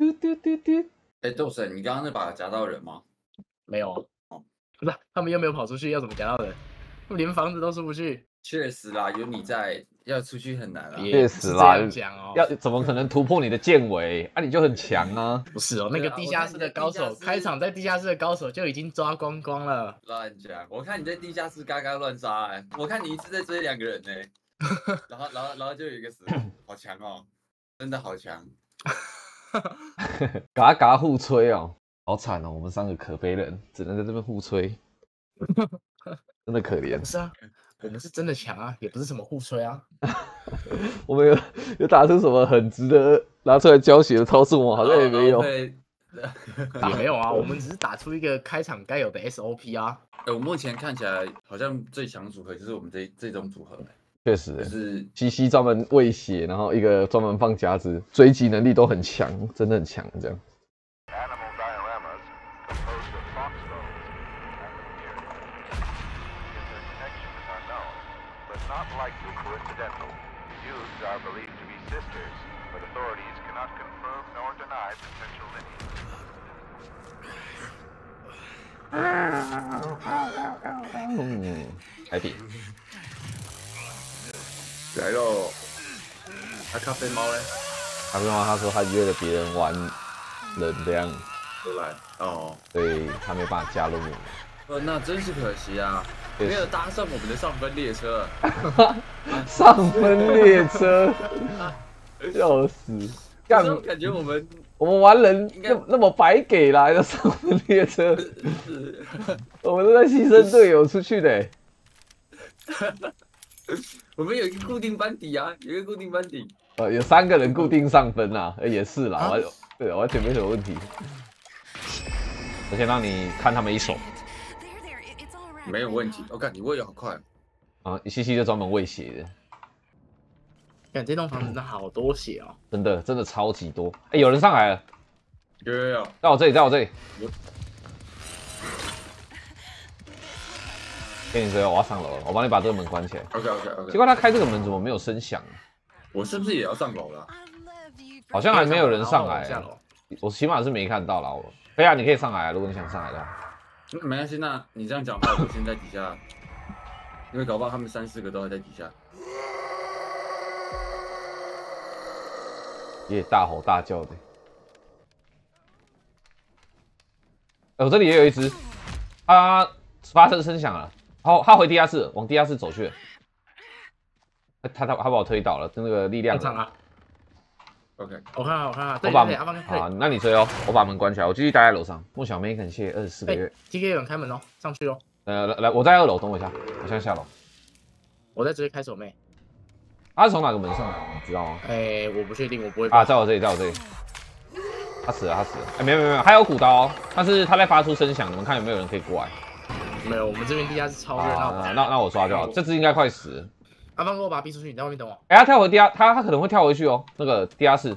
嘟嘟嘟嘟。哎，豆神，你刚刚那把夹到人吗？没有啊，不是，他们又没有跑出去，要怎么夹到人？他们连房子都出不去。确实啦，有你在，要出去很难啊。确实啦，讲哦要怎么可能突破你的剑围？啊，你就很强啊。不是哦，那个地下室的高手，开场在地下室的高手就已经抓光光了。乱讲！我看你在地下室嘎嘎乱杀，哎，我看你一直在追两个人呢。然后，然后，然后就有一个死，好强哦，真的好强。嘎嘎互吹哦，好惨哦，我们三个可悲人只能在这边互吹，真的可怜。是啊。我们是真的强啊，也不是什么互吹啊。我们有有打出什么很值得拿出来教学的操作吗？好像也没有，也没有啊。我们只是打出一个开场该有的 SOP 啊。哎，我目前看起来好像最强组合就是我们这这种组合。确实，是西西专门喂血，然后一个专门放夹子，追击能力都很强，真的很强这样。嗯，海底来喽！那咖啡猫呢？咖啡猫他说他约了别人玩人这样，出来哦，所以他没办法加入我们。呃，那真是可惜啊，没有搭上我们的上分列车。上分列车，笑死！干，感觉我们。我们玩人那那么白给来的上列车，我们都在牺牲队友出去的。我们有一个固定班底啊，有一个固定班底。呃，有三个人固定上分啊，也是啦，完对，完全没什么问题。我先让你看他们一手，没有问题。我看你喂的好快啊，一西西就专门喂血的。看这栋房子真的好多血哦，真的真的超级多。哎，有人上来了，有有有，在我这里，在我这里。跟你说，我要上楼了，我帮你把这个门关起来。OK OK OK。奇怪，他开这个门怎么没有声响？我是不是也要上楼了？好像还没有人上来。我起码是没看到了。可以啊，你可以上来，如果你想上来的话。没关系，那你这样讲话，我先在底下，因为搞不好他们三四个都还在底下。也大吼大叫的，哎，我这里也有一只，它发生声响了，好，他回地下室，往地下室走去了，他他他把我推倒了，就那个力量啊，OK，我看我看，我把门好，那你追哦，我把门关起来，我继续待在楼上。莫小妹感谢二十四个月，T K 有人开门哦，上去哦，呃，来来，我在二楼，等我一下，我现在下楼，我在直接开手妹。他是从哪个门上来？你知道吗？哎，我不确定，我不会。啊，在我这里，在我这里。他死了，他死了。哎，没有没有没有，还有古刀，但是他在发出声响，你们看有没有人可以过来？没有，我们这边地下室超热闹。那那我刷就好，这只应该快死。阿芳哥，我把他逼出去，你在外面等我。哎，他跳回地下，他他可能会跳回去哦。那个地下室，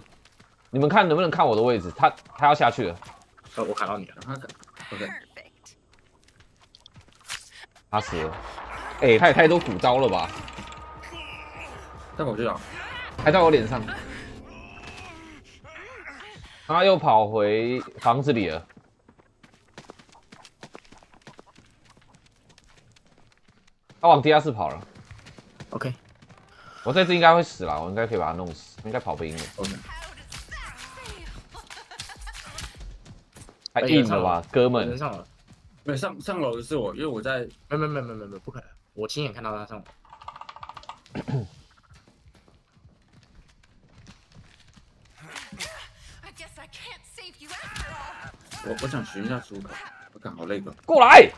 你们看能不能看我的位置？他他要下去了。呃，我卡到你了。OK。他死了。哎，他也太多古刀了吧？再跑去哪？还在我脸上。他又跑回房子里了。他往地下室跑了。OK。我这次应该会死了，我应该可以把他弄死，应该跑不赢了。OK。太硬了吧，哥们。上了。没有上上楼的是我，因为我在。没没没没没没，不可能！我亲眼看到他上楼。我我想寻一下出口，我看好累个。过来，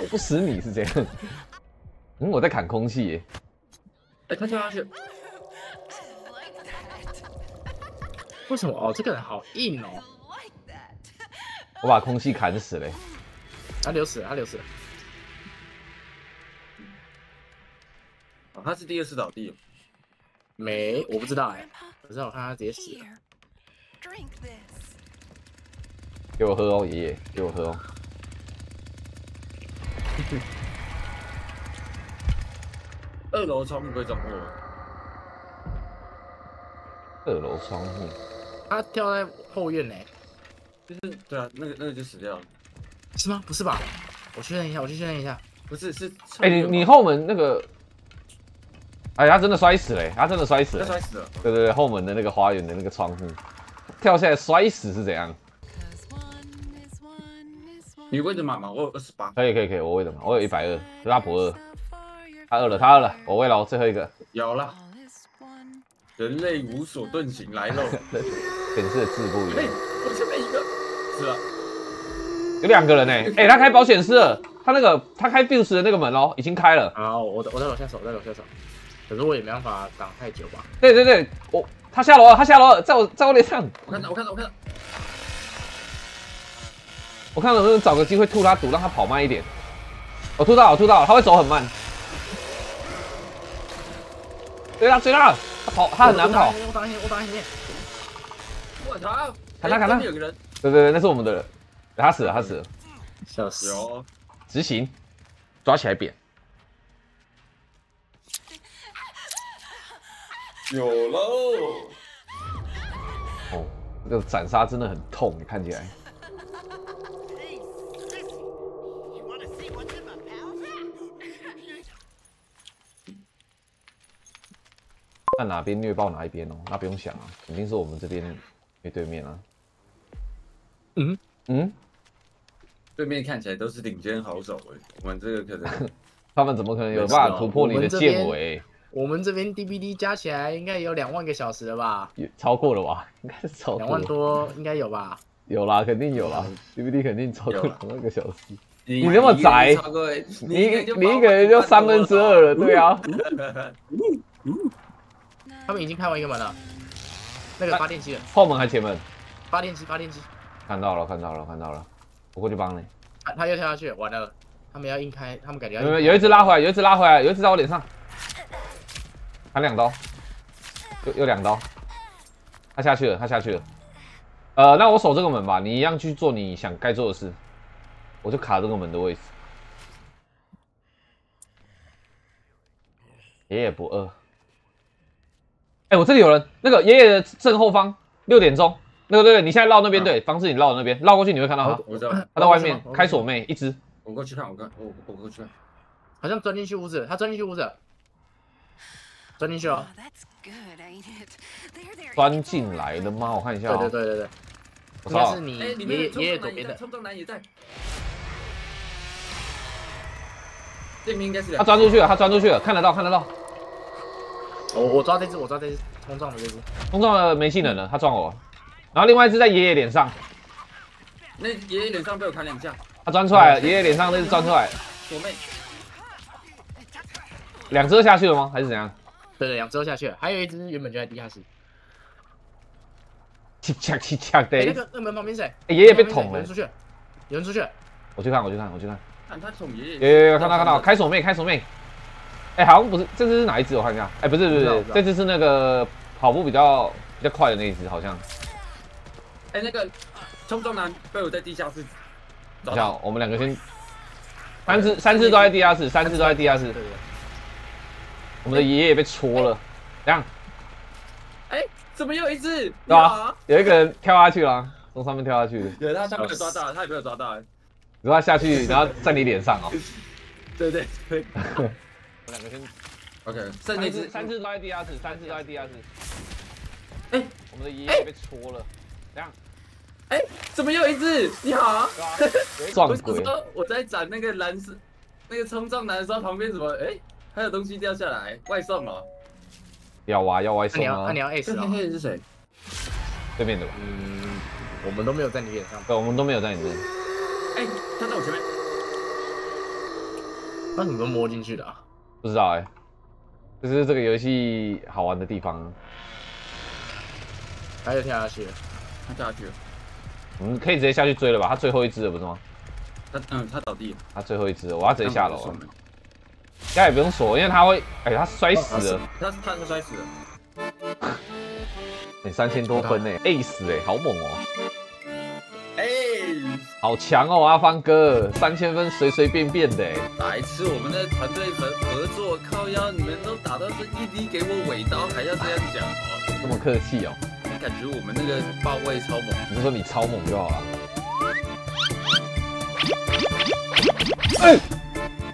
我不死你是这样。嗯，我在砍空气耶。哎，他跳下去。为什么？哦，这个人好硬哦。我把空气砍死了。他流死了，他流死了。哦，他是第二次倒地。没，我不知道哎。可是我看他直接死了。给我喝哦，爷爷，给我喝哦。二楼窗户可以掌握。二楼窗户，他跳在后院呢、就是对啊，那个那个就死掉了。是吗？不是吧？我确认一下，我去确认一下。不是是，哎、你你后门那个，哎，他真的摔死了、欸，他真的摔死了、他摔死了。对对对，后门的那个花园的那个窗户，跳下来摔死是怎样？你位置满吗？我有二十八。可以可以可以，我喂的嘛，我有一百二，拉博二，他饿了他饿了，我喂了，我最后一个，有了，人类无所遁形来喽！显示的字不一哎样，，我前面一个。是了，有两个人呢、哎、他开保险丝了，他那个他开 Fuse 的那个门哦，已经开了，啊，我我在楼下守，我在楼下守。可是我也没办法挡太久吧？对对对，我他下楼了，他下楼了，在我在我脸上，我看到我看到我看到，我看能不能找个机会吐他毒，让他跑慢一点。我吐到了，我吐到了，他会走很慢。追他，追他，他跑，他很难跑。我打你我挡一点。我操！砍他砍他有个人，对对对，那是我们的人，他死了，他死了，笑死！有执行，抓起来扁。有喽！哦，这个斩杀真的很痛，你看起来。看哪边虐爆哪一边哦，那不用想啊，肯定是我们这边虐对面啊。嗯嗯，对面看起来都是顶尖好手哎，我们这个可能 他们怎么可能有办法突破你的我们这边剑尾？我们这边 DVD 加起来应该有两万个小时了吧？也超过了吧？应该是超两。万多应该有吧？有啦，肯定有啦，DVD 肯定超过两万个小时。你你那么宅超过你你一个人就三分之二了，对啊。他们已经开完一个门了，那个发电机了，后门还前门？发电机，发电机，看到了，看到了，看到了。我过去帮你。他他又跳下去，完了，他们要硬开，他们感觉要有有有一只拉回来，有一只拉回来，有一只在我脸上，砍两刀，又又两刀，他下去了，他下去了。呃，那我守这个门吧，你一样去做你想该做的事，我就卡这个门的位置。爷爷不饿。哎、我这里有人，那个爷爷的正后方，六点钟，那个对对，你现在绕那边，啊对，方式你绕那边，绕过去你会看到他，我知道，他在外面开锁妹一只，我过去看，我看，我我过去看。好像钻进去屋子，他钻进去屋子了，钻进去 Oh, 了。钻进来了吗？我看一下、哦，对对对对对，我操应该是，你爷爷爷爷左边的，冲撞男也在，这边应该是他两钻出去了，他钻出去了，看得到，看得到，我我抓这只，我抓这只冲撞的这只，冲撞了没技能了，他撞我，然后另外一只在爷爷脸上，那爷爷脸上被我砍两下，他钻出来了，爷爷脸上那只钻出来，左妹，两只都下去了吗？还是怎样？对对，两只都下去了，还有一只原本就在地下室。气呛气呛哎，那，个那个门旁边是谁？哎爷爷被捅了有人，出去，有人出去。我去看，我去看，我去看，看他捅爷爷，有有有看到看到，开锁妹开锁妹，哎好像不是，这只是哪一只？我看一下，哎不是不是不这只是那个跑步比较比较快的那一只，好像，哎，那个冲撞男被我在地下室找到，好像我们两个先，三只三只都在地下室，三只都在地下室。对，对对，我们的爷爷也被戳了，这样。哎，怎么又一只？对吧啊？有一个人跳下去了，从上面跳下去的，有他，他没有抓到，他也没有抓到，然后他下去，然后在你脸上哦。对对对我两个先，，OK，剩那只三只三只都在地下室，三只都在地下室。哎我们的爷爷被戳了，这样哎，怎么又一只？你好 撞我鬼，说我在斩那个蓝色那个冲撞男的时候，旁边怎么哎还有东西掉下来？外送哦。要挖要外送啊那你要那你，要 S 这哦。黑是谁？对面的吧？嗯，我们都没有在你脸上，对，我们都没有在你这。哎，他在我前面。他怎么摸进去的啊？不知道哎，这是这个游戏好玩的地方。他又跳下去了。他掉下去了。我们可以直接下去追了吧？他最后一只了不是吗？他嗯，他倒地了。他最后一只，我要直接下楼了。了。应该也不用锁，因为他会，哎，他摔死了，他他他摔死了。你 三千多分呢，A 死哎，好猛哦。哎，好强哦，阿芳哥，三千分随随便便的哎。白痴！我们的团队合合作靠腰，你们都打到这一滴给我尾刀，还要这样讲哦？这么客气哦？你感觉我们那个爆位超猛。你就说你超猛就好了。哎、